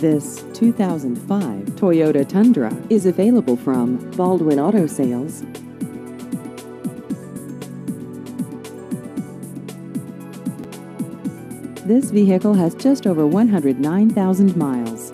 This 2005 Toyota Tundra is available from Baldwin Auto Sales. This vehicle has just over 109,000 miles.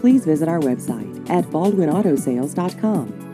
Please visit our website at baldwinautosales.com.